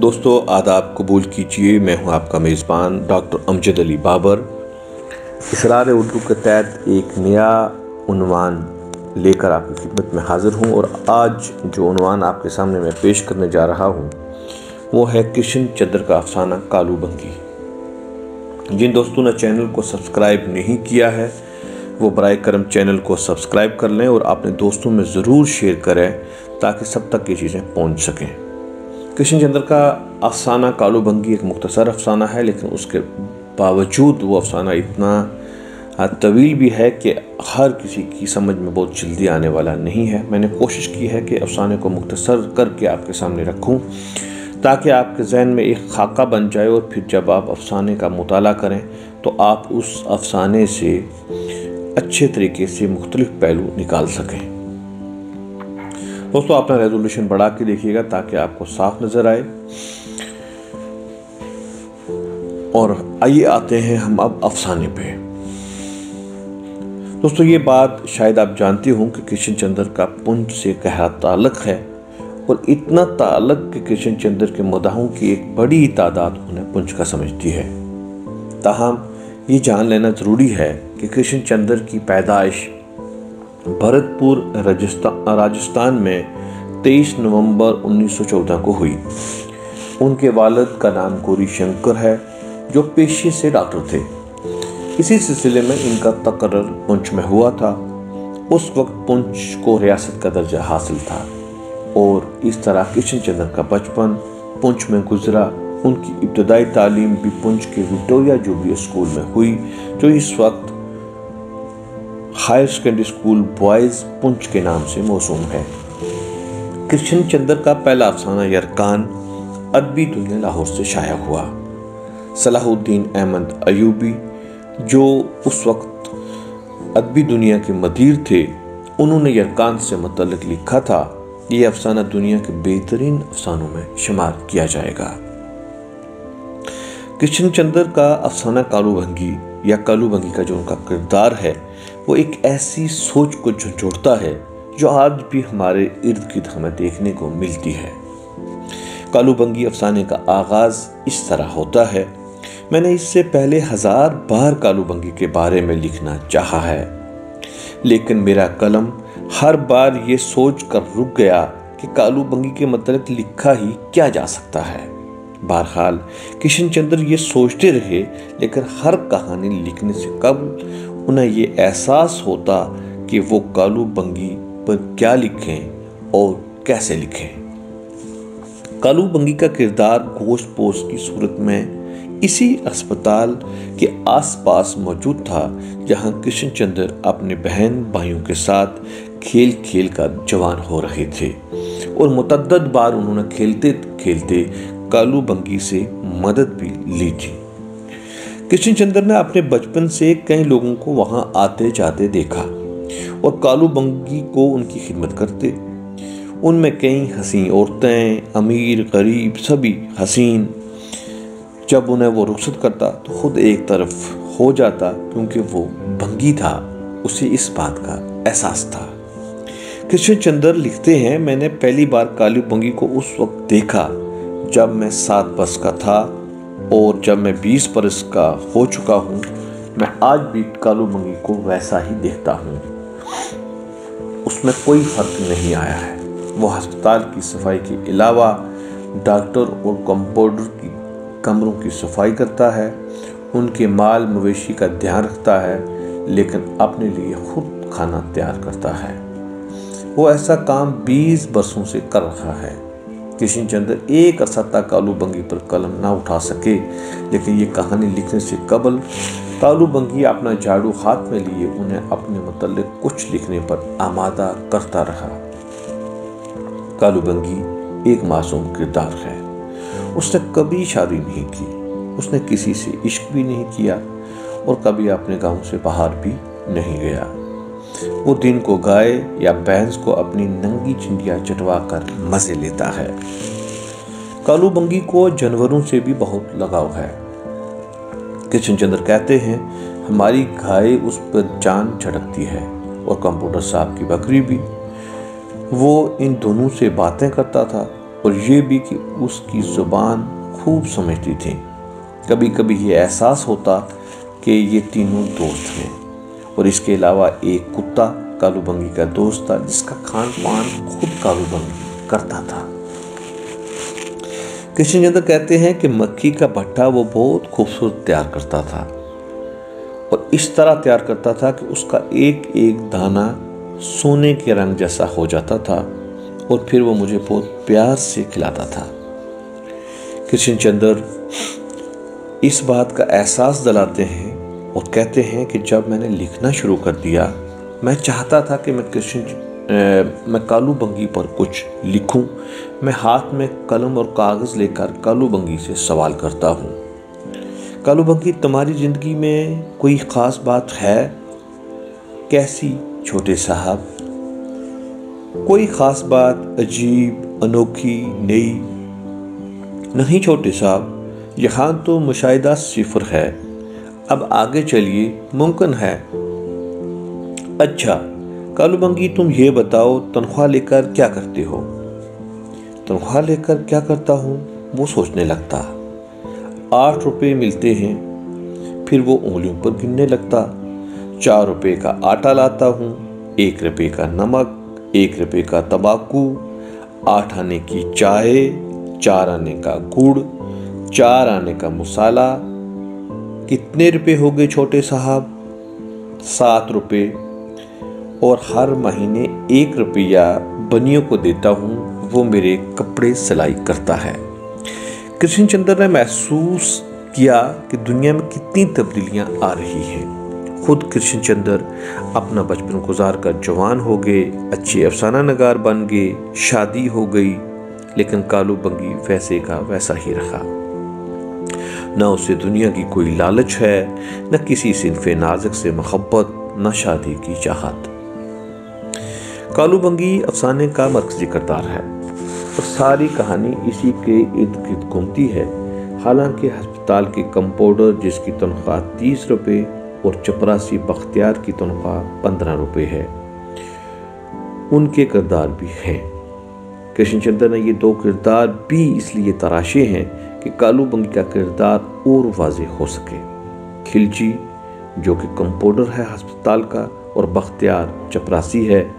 दोस्तों, आदाब कबूल कीजिए। मैं हूँ आपका मेज़बान डॉक्टर अमजद अली बाबर। इसरार उर्दू के तहत एक नया उनवान लेकर आपकी खिदमत में हाज़िर हूँ और आज जो उनवान आपके सामने मैं पेश करने जा रहा हूँ, वो है किशन चंद्र का अफसाना कालू बंगी। जिन दोस्तों ने चैनल को सब्सक्राइब नहीं किया है, वो बर करम चैनल को सब्सक्राइब कर लें और अपने दोस्तों में ज़रूर शेयर करें ताकि सब तक ये चीज़ें पहुँच सकें। कृष्ण चंद्र का अफसाना कालू बंगी एक मुख्तसर अफसाना है, लेकिन उसके बावजूद वो अफसाना इतना तवील भी है कि हर किसी की समझ में बहुत जल्दी आने वाला नहीं है। मैंने कोशिश की है कि अफसाने को मुख्तसर करके आपके सामने रखूँ, ताकि आपके जहन में एक खाका बन जाए और फिर जब आप अफसाने का मुताला करें तो आप उस अफसाने से अच्छे तरीके से मुख्तलिफ़ पहलू निकाल सकें। दोस्तों अपना रेजोल्यूशन बढ़ा के देखिएगा ताकि आपको साफ़ नज़र आए। और आइए आते हैं हम अब अफसाने पे। दोस्तों, ये बात शायद आप जानती हो कि किशन चंद्र का पुंज से गहरा ताल्लुक है और इतना ताल्लुक कि किशन चंद्र के मदाहों की एक बड़ी तादाद उन्हें पुंज का समझती है। ताहम, ये जान लेना ज़रूरी है कि कृष्ण चंद्र की पैदाइश भरतपुर राजस्थान में 23 नवंबर 1914 को हुई। उनके वालद का नाम गोरी शंकर है, जो पेशे से डॉक्टर थे। इसी सिलसिले में इनका तकर्र पुंछ में हुआ था। उस वक्त पुंछ को रियासत का दर्जा हासिल था और इस तरह किशन चंद्र का बचपन पुंछ में गुजरा। उनकी इब्तदाई तालीम भी पुंछ के विक्टोरिया जूबली स्कूल में हुई, जो इस वक्त higher secondary school boys Poonch के नाम से मौसूम है। कृष्ण चंद्र का पहला अफसाना यरकान अदबी दुनिया लाहौर से शाया हुआ। सलाहुद्दीन अहमद अयूबी, जो उस वक्त अदबी दुनिया के मदीर थे, उन्होंने यरकान से मतलब लिखा था, ये अफसाना दुनिया के बेहतरीन अफसानों में शुमार किया जाएगा। कृष्ण चंद्र का अफसाना कालूभंगी या कालूभंगी का जो उनका किरदार है वो एक ऐसी सोच को झुंझोड़ता है, जो आज भी हमारे इर्द गिर्द हमें देखने को मिलती है। कालूबंगी अफसाने का आगाज़ इस तरह होता है, मैंने इससे पहले हज़ार बार कालूबंगी के बारे में लिखना चाहा है, लेकिन मेरा कलम हर बार ये सोच कर रुक गया कि कालूबंगी के मतलब लिखा ही क्या जा सकता है। बहरहाल, किशन चंद्र ये सोचते रहे, लेकिन हर कहानी लिखने से कब उन्हें ये एहसास होता कि वो कालू बंगी पर क्या लिखें और कैसे लिखें। कालू बंगी का किरदार गोश्त पोश की सूरत में इसी अस्पताल के आसपास मौजूद था, जहाँ कृष्ण चंद्र अपने बहन भाइयों के साथ खेल खेल का जवान हो रहे थे। और मुतद बार उन्होंने खेलते खेलते कालू बंगी से मदद भी ली थी। कृष्ण चंद्र ने अपने बचपन से कई लोगों को वहाँ आते जाते देखा और कालू बंगी को उनकी खिदमत करते। उनमें कई हसीन औरतें, अमीर, गरीब, सभी हसीन। जब उन्हें वो रुखसत करता तो खुद एक तरफ़ हो जाता क्योंकि वो बंगी था, उसे इस बात का एहसास था। कृष्ण चंद्र लिखते हैं, मैंने पहली बार कालू बंगी को उस वक्त देखा जब मैं सात बस का था और जब मैं बीस बरस का हो चुका हूँ, मैं आज भी कालू मंगी को वैसा ही देखता हूँ। उसमें कोई फ़र्क नहीं आया है। वो अस्पताल की सफ़ाई के अलावा डॉक्टर और कंपाउंडर की कमरों की सफ़ाई करता है। उनके माल मवेशी का ध्यान रखता है, लेकिन अपने लिए खुद खाना तैयार करता है। वो ऐसा काम 20 बरसों से कर रहा है। किशन चंद्र एक अरसा तक कालू बंगी पर कलम ना उठा सके। लेकिन ये कहानी लिखने से कबल कालू बंगी अपना झाड़ू हाथ में लिए उन्हें अपने मतलब कुछ लिखने पर आमादा करता रहा। कालू बंगी एक मासूम किरदार है। उसने कभी शादी नहीं की। उसने किसी से इश्क भी नहीं किया और कभी अपने गाँव से बाहर भी नहीं गया। वो दिन को गाय या भैंस को अपनी नंगी चिंडिया चटवा कर मज़े लेता है। कालू बंगी को जानवरों से भी बहुत लगाव है। किशन चंद्र कहते हैं, हमारी गाय उस पर जान झड़कती है और कंप्यूटर साहब की बकरी भी। वो इन दोनों से बातें करता था और ये भी कि उसकी ज़ुबान खूब समझती थी। कभी कभी ये एहसास होता कि ये तीनों दोस्त हैं। और इसके अलावा एक कुत्ता कालूबंगी का दोस्त था, जिसका खान पान खुद कालूबंगी करता था। कृष्ण चंद्र कहते हैं कि मक्खी का भट्टा वो बहुत खूबसूरत तैयार करता था और इस तरह तैयार करता था कि उसका एक एक दाना सोने के रंग जैसा हो जाता था और फिर वो मुझे बहुत प्यार से खिलाता था। कृष्ण चंद्र इस बात का एहसास दिलाते हैं और कहते हैं कि जब मैंने लिखना शुरू कर दिया, मैं चाहता था कि मैं कृष्ण मैं कालू बंगी पर कुछ लिखूं। मैं हाथ में कलम और कागज़ लेकर कालू बंगी से सवाल करता हूँ। कालू बंगी तुम्हारी ज़िंदगी में कोई ख़ास बात है? कैसी, छोटे साहब? कोई ख़ास बात अजीब, अनोखी, नई? नहीं, छोटे साहब, यहाँ तो मुशाहिदा सिफर है। अब आगे चलिए, मुमकिन है। अच्छा कालूबंगी, तुम ये बताओ, तनख्वाह लेकर क्या करते हो? तनख्वाह लेकर क्या करता हूँ? वो सोचने लगता। आठ रुपये मिलते हैं, फिर वो उंगलियों पर गिनने लगता। चार रुपये का आटा लाता हूँ, एक रुपये का नमक, एक रुपये का तंबाकू, आठ आने की चाय, चार आने का गुड़, चार आने का मसाला कितने रुपए हो गए छोटे साहब? सात रुपये और हर महीने एक रुपया बनियों को देता हूँ, वो मेरे कपड़े सिलाई करता है। कृष्ण चंद्र ने महसूस किया कि दुनिया में कितनी तब्दीलियाँ आ रही हैं। खुद कृष्ण चंद्र अपना बचपन गुजार कर जवान हो गए, अच्छे अफसाना नगार बन गए, शादी हो गई, लेकिन कालू बंगी वैसे का वैसा ही रहा। न उसे दुनिया की कोई लालच है, न किसी सिनफ नाजक से मोहब्बत, न शादी की चाहत। कालू बंगी अफसाने का मरकजी करदार है और सारी कहानी इसी के इर्द गिर्द घूमती है। हालाँकि अस्पताल के कंपाउंडर जिसकी तनख्वाह तीस रुपये और चपरासी बख्तियार की तनख्वाह पंद्रह रुपये है, उनके किरदार भी हैं। कृष्णचंद्र ने ये दो किरदार भी इसलिए तराशे हैं कि कालू बंगी का किरदार और वाज हो सके। खिलची जो कि कंपाउंडर है हस्पताल का और बख्तियार, चपरासी है,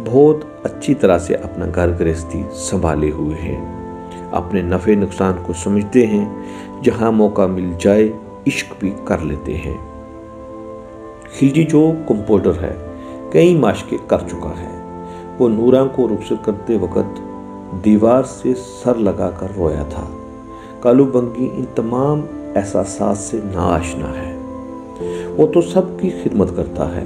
बहुत अच्छी तरह से अपना घर गृहस्थी संभाले हुए हैं। अपने नफ़े नुकसान को समझते हैं, जहाँ मौका मिल जाए, इश्क भी कर लेते हैं। खिलजी जो कंपाउंडर है, कई माशके कर चुका है। वो नूरा को रुखसत करते वक्त दीवार से सर लगाकर रोया था। कालू बंगी इन तमाम एहसास से नाशना है। वो तो सबकी खिदमत करता है,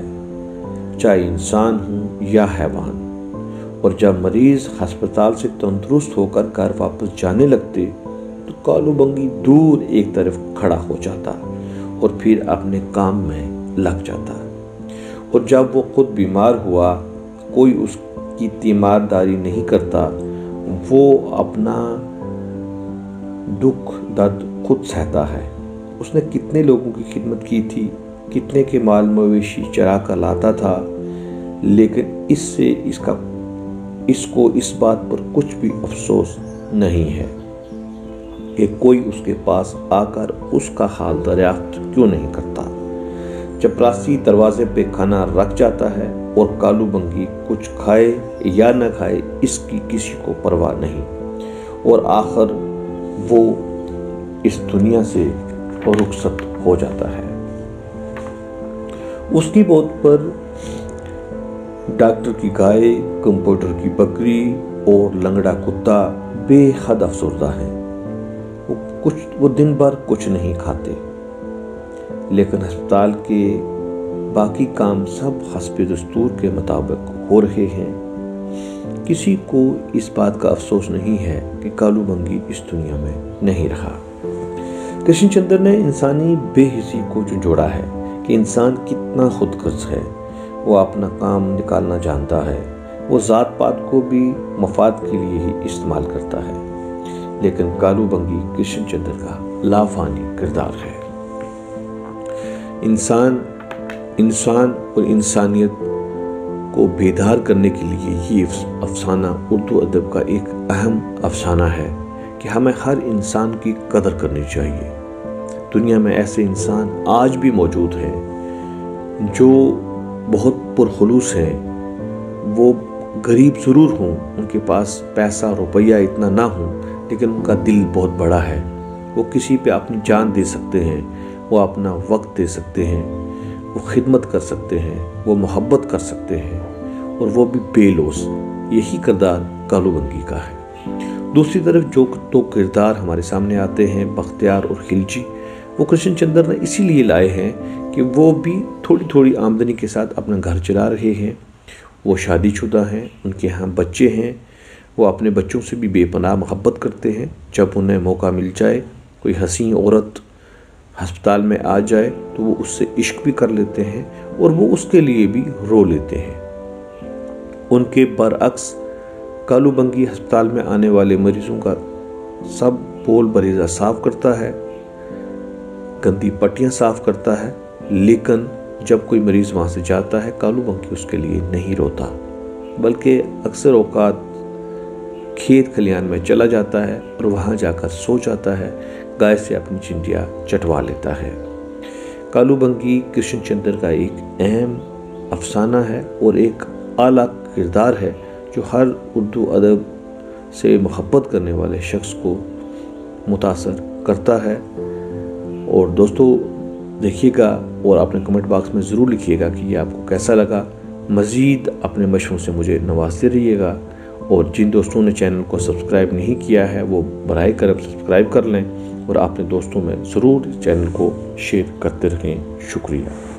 चाहे इंसान हो या हैवान। और जब मरीज़ अस्पताल से तंदुरुस्त होकर घर वापस जाने लगते तो कालू बंगी दूर एक तरफ़ खड़ा हो जाता और फिर अपने काम में लग जाता। और जब वो खुद बीमार हुआ, कोई उसकी तीमारदारी नहीं करता, वो अपना दुख, दर्द खुद सहता है। उसने कितने लोगों की खिदमत की थी, कितने के माल मवेशी चरा कर लाता था, लेकिन इससे इसका, इसको इस बात पर कुछ भी अफसोस नहीं है कि कोई उसके पास आकर उसका हाल दरियाफ्त क्यों नहीं करता। चपरासी दरवाजे पे खाना रख जाता है और कालू बंगी कुछ खाए या न खाए, इसकी किसी को परवाह नहीं। और आखिर वो इस दुनिया से रुखसत हो जाता है। उसकी मौत पर डॉक्टर की गाय, कंप्यूटर की बकरी और लंगड़ा कुत्ता बेहद अफसरदा है। वो कुछ, वो दिन भर कुछ नहीं खाते। लेकिन अस्पताल के बाकी काम सब हसब दस्तूर के मुताबिक हो रहे हैं। किसी को इस बात का अफसोस नहीं है कि कालू बंगी इस दुनिया में नहीं रहा। कृष्णचंद्र ने इंसानी बेहिसी को जो जोड़ा है कि इंसान कितना खुदगर्ज है, वो अपना काम निकालना जानता है, वो ज़ात पात को भी मफाद के लिए ही इस्तेमाल करता है। लेकिन कालू बंगी कृष्णचंद्र का लाफानी किरदार है। इंसान इंसान और इंसानियत को बेदार करने के लिए ये अफसाना उर्दू अदब का एक अहम अफसाना है कि हमें हर इंसान की कदर करनी चाहिए। दुनिया में ऐसे इंसान आज भी मौजूद हैं जो बहुत पुरखलूस हैं। वो गरीब ज़रूर हों, उनके पास पैसा, रुपया इतना ना हो, लेकिन उनका दिल बहुत बड़ा है। वो किसी पे अपनी जान दे सकते हैं, वो अपना वक्त दे सकते हैं। वो खिदमत कर सकते हैं, वो मोहब्बत कर सकते हैं और वो भी बेलोस। यही किरदार कालूबंगी का है। दूसरी तरफ़ जो तो किरदार हमारे सामने आते हैं, बख्तियार और खिलजी, वो कृष्ण चंद्र ने इसीलिए लाए हैं कि वो भी थोड़ी थोड़ी आमदनी के साथ अपना घर चला रहे हैं। वो शादीशुदा हैं, उनके यहाँ बच्चे हैं, वो अपने बच्चों से भी बेपनाह मोहब्बत करते हैं। जब उन्हें मौका मिल जाए, कोई हसी औरत अस्पताल में आ जाए तो वो उससे इश्क भी कर लेते हैं और वो उसके लिए भी रो लेते हैं। उनके बरअक्स कालूबंगी अस्पताल में आने वाले मरीजों का सब पोल बरीजा साफ़ करता है, गंदी पट्टियाँ साफ़ करता है, लेकिन जब कोई मरीज़ वहाँ से जाता है कालू बंकी उसके लिए नहीं रोता। बल्कि अक्सर औकात खेत खलियान में चला जाता है और वहाँ जाकर सो जाता है। गाय से अपनी चिंटिया चटवा लेता है। कालू बंकी का एक अहम अफसाना है और एक आला किरदार है जो हर उर्दू अदब से मोहब्बत करने वाले शख्स को मुतासर करता है। और दोस्तों, देखिएगा और अपने कमेंट बॉक्स में ज़रूर लिखिएगा कि ये आपको कैसा लगा। मज़ीद अपने मशरों से मुझे नवाजते रहिएगा। और जिन दोस्तों ने चैनल को सब्सक्राइब नहीं किया है, वो बर कर सब्सक्राइब कर लें और अपने दोस्तों में ज़रूर चैनल को शेयर करते रहें। शुक्रिया।